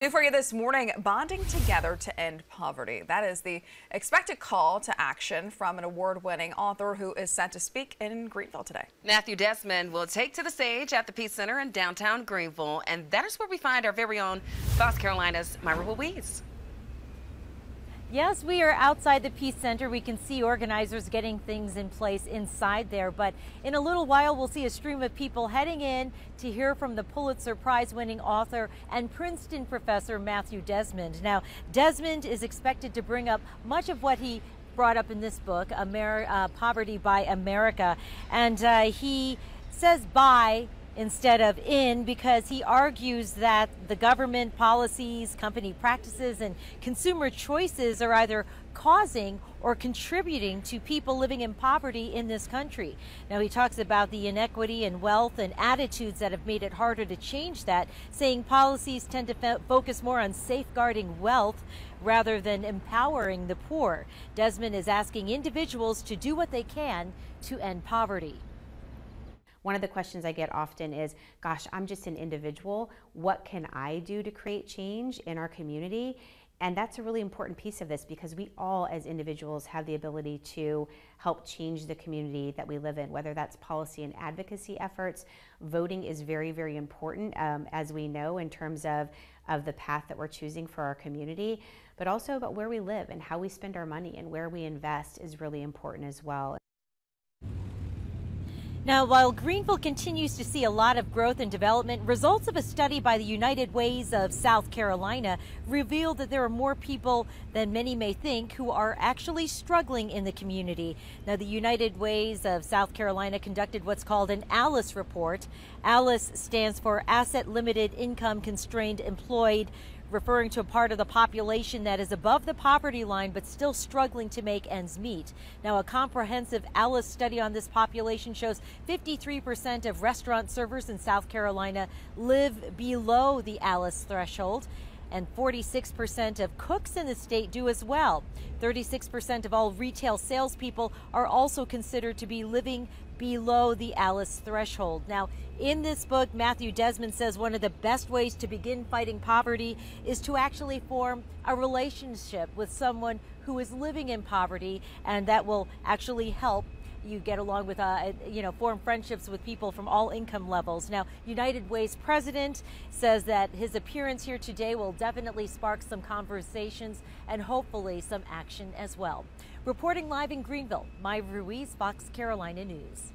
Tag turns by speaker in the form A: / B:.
A: New for you this morning, bonding together to end poverty. That is the expected call to action from an award-winning author who is set to speak in Greenville today.
B: Matthew Desmond will take to the stage at the Peace Center in downtown Greenville, and that is where we find our very own Fox Carolina's Myra Ruiz.
C: Yes, we are outside the Peace Center. We can see organizers getting things in place inside there. But in a little while, we'll see a stream of people heading in to hear from the Pulitzer Prize winning author and Princeton professor Matthew Desmond. Now, Desmond is expected to bring up much of what he brought up in this book, uh, Poverty by America. And uh, he says by instead of in because he argues that the government policies, company practices, and consumer choices are either causing or contributing to people living in poverty in this country. Now, he talks about the inequity in wealth and attitudes that have made it harder to change that, saying policies tend to focus more on safeguarding wealth rather than empowering the poor. Desmond is asking individuals to do what they can to end poverty.
D: One of the questions I get often is, gosh, I'm just an individual. What can I do to create change in our community? And that's a really important piece of this because we all, as individuals, have the ability to help change the community that we live in, whether that's policy and advocacy efforts. Voting is very, very important, um, as we know, in terms of, of the path that we're choosing for our community, but also about where we live and how we spend our money and where we invest is really important as well.
C: Now, while Greenville continues to see a lot of growth and development, results of a study by the United Ways of South Carolina revealed that there are more people than many may think who are actually struggling in the community. Now, the United Ways of South Carolina conducted what's called an ALICE report. ALICE stands for Asset Limited Income Constrained Employed referring to a part of the population that is above the poverty line but still struggling to make ends meet. Now, a comprehensive ALICE study on this population shows 53% of restaurant servers in South Carolina live below the ALICE threshold and 46% of cooks in the state do as well. 36% of all retail salespeople are also considered to be living below the ALICE threshold. Now, in this book, Matthew Desmond says one of the best ways to begin fighting poverty is to actually form a relationship with someone who is living in poverty, and that will actually help you get along with, uh, you know, form friendships with people from all income levels. Now, United Way's president says that his appearance here today will definitely spark some conversations and hopefully some action as well. Reporting live in Greenville, Myra Ruiz, Fox Carolina News.